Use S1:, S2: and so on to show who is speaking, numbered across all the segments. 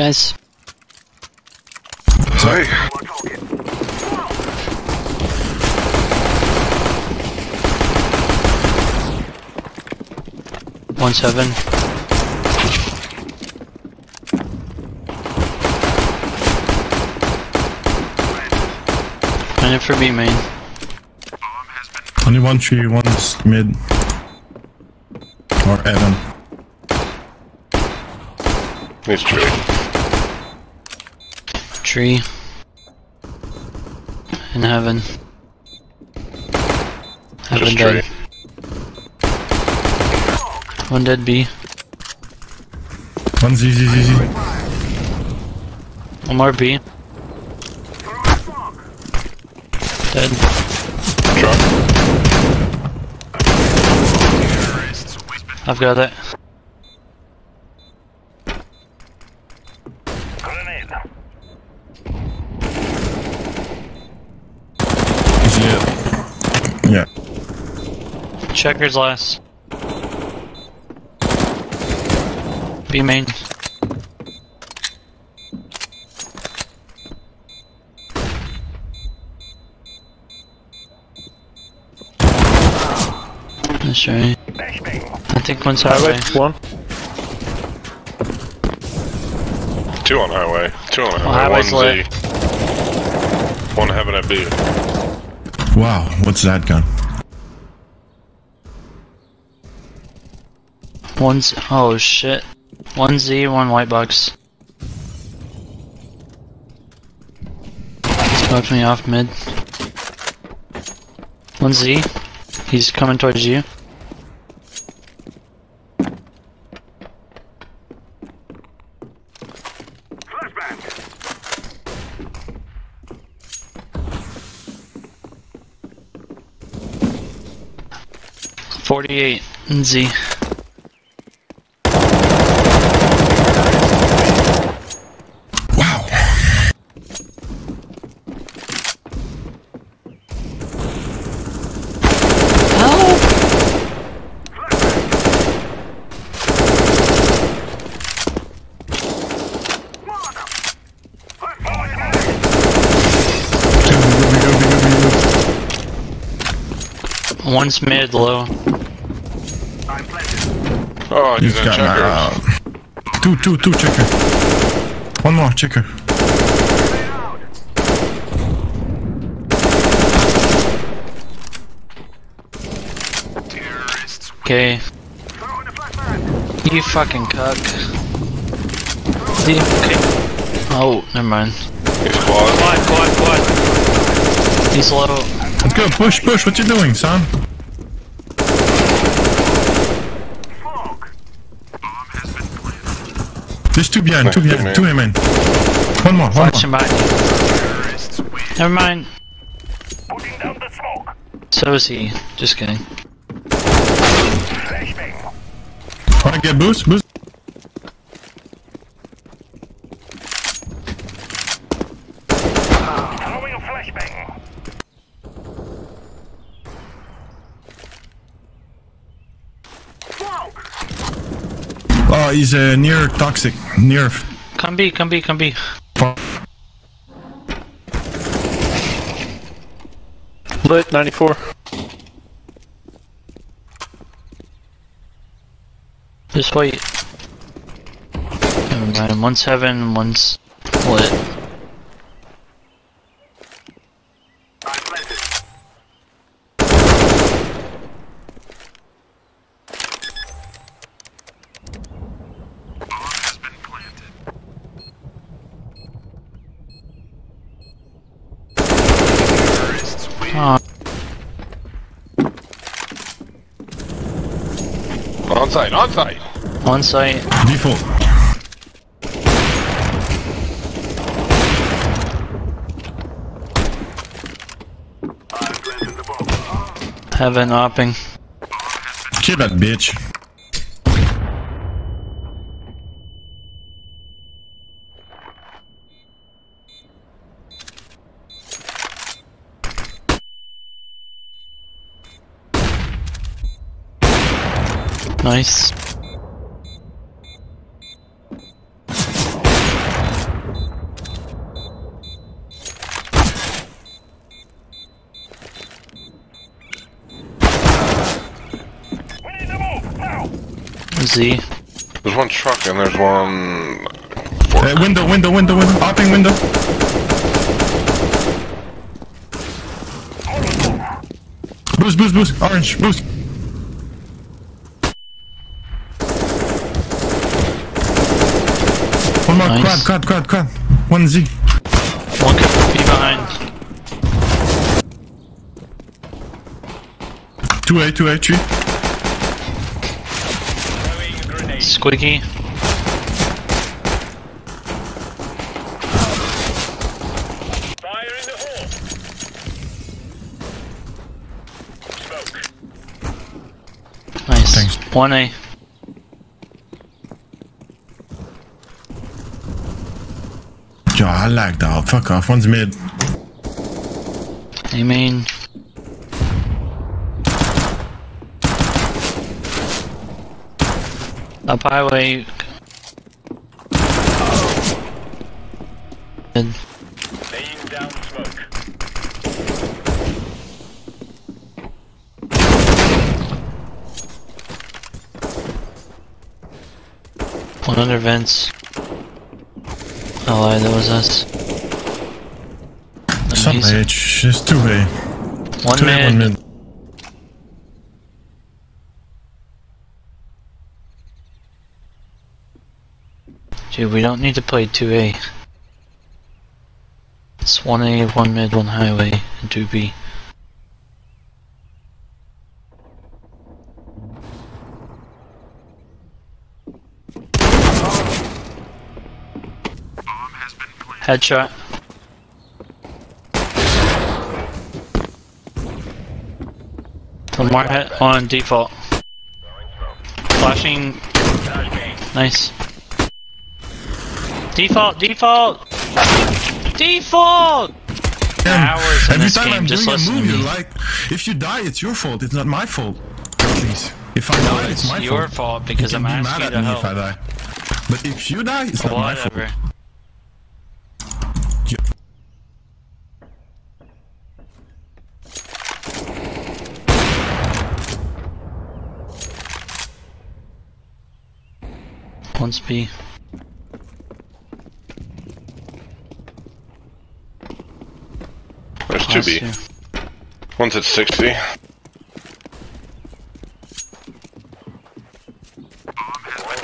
S1: Guys,
S2: Sorry.
S1: one seven. And it for B main.
S3: Only one tree, one's mid. Or Evan.
S2: It's true.
S1: Tree. In heaven. Heaven
S2: Just
S1: dead.
S2: tree.
S1: One dead B.
S3: One's easy, easy.
S1: One more B. Dead.
S2: Truck.
S1: I've got it.
S3: Easy it. Yeah.
S1: Checkers last. B main. That's right. I think one's highway.
S4: One.
S2: Two on highway. Two on
S1: Well,
S2: highway.
S1: highway's
S2: One
S1: lit.
S2: Z. One heaven at B.
S3: Wow, what's that gun?
S1: One's oh shit. One Z, one white box. Smoked me off mid. One Z. He's coming towards you. Forty-eight Z. One's mid low.
S2: Oh, he's
S3: He's
S2: in
S3: got
S2: checkers.
S3: uh, two, two, two checker. One more checker.
S1: Okay. You fucking cuck. Okay. Oh, never mind.
S2: He's quad.
S1: Quad, quad, quad. He's low.
S3: Let's go, push, push. What you doing, son? There's two behind, two
S2: Nice,
S3: behind,
S2: man.
S3: two amen. One more, one
S1: Watch
S3: more.
S1: him behind you. Never mind. So is he. Just kidding.
S3: Wanna get boost? Boost. Oh, he's uh, near toxic. Near.
S1: Come B, come B, come B.
S4: Lit 94.
S1: Just wait. Never mind. One's heaven, one's lit. Oh,
S2: On site, on site.
S1: one site.
S3: Default.
S1: Heaven opping.
S3: Kill that bitch.
S1: Nice. Z.
S2: There's one truck and there's one...
S3: Uh, window, window, window, window, hopping window. Boost, boost, boost, orange, boost.
S1: Nice.
S3: quad, quad, quad, quad. One Z.
S1: One could be behind.
S3: Two A, two A, three.
S1: Squeaky.
S5: Fire in the hole. Smoke.
S1: Nice.
S3: Thanks.
S1: 1A.
S3: Yo, I lagged out. Fuck off. One's mid.
S1: I mean. Up highway. Good.
S5: Laying down smoke.
S1: One under vents. Oh, lie, that was us.
S3: Some. H. Just two A.
S1: One
S3: Two A, one mid.
S1: Dude, we don't need to play 2A. It's 1A, 1 mid, 1 highway, and 2B. Headshot. One more hit on default. Flashing. Nice. Default, default! Default!
S3: Damn.
S1: Hours
S3: Every time I'm
S1: just
S3: doing a move, you're like, if you die, it's your fault. It's not my fault. At least. If I die, it's,
S1: It's
S3: my
S1: your
S3: fault.
S1: fault because I'm asking
S3: mad
S1: you to
S3: me if I die. But if you die, it's not my fault.
S1: Whatever. Once B.
S2: There's two B.
S1: Last
S2: One's at 60.
S5: One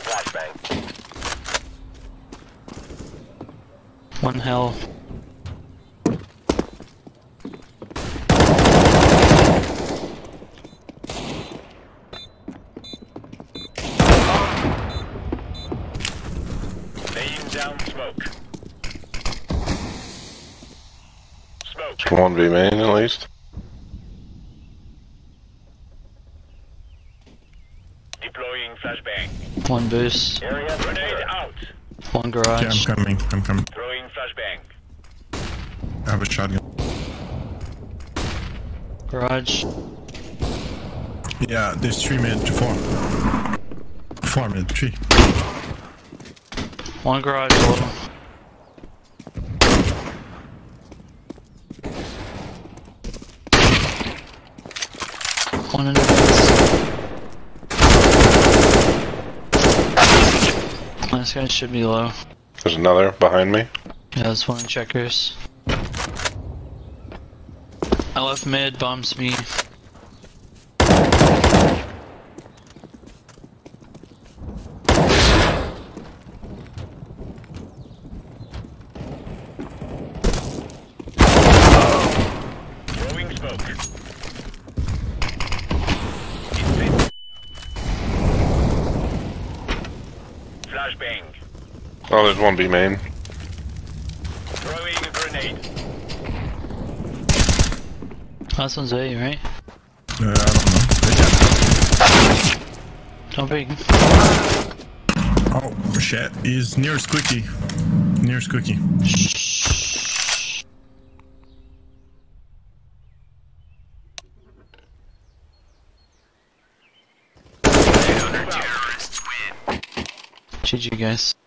S5: flashbang.
S1: two. One hell.
S5: Laying down smoke. Smoke.
S2: One B main at least.
S5: Deploying flashbang.
S1: One boost.
S5: Area grenade out.
S1: One
S3: Okay, I'm coming. I'm coming.
S5: Throwing flashbang.
S3: I have a shotgun.
S1: Garage.
S3: Yeah, there's three mid, four. Four mid, three.
S1: One garage low. One under. Last guy should be low.
S2: There's another behind me.
S1: Yeah, there's one in checkers. I left mid, bombs me.
S5: Throwing smoke. It's Flashbang.
S2: Oh, there's one B main.
S5: Throwing a grenade.
S1: Last one's A, right?
S3: Uh, I don't know.
S1: Don't be.
S3: Oh, shit. He's near Squeaky. Near Squeaky.
S1: GG guys.
S5: We did it.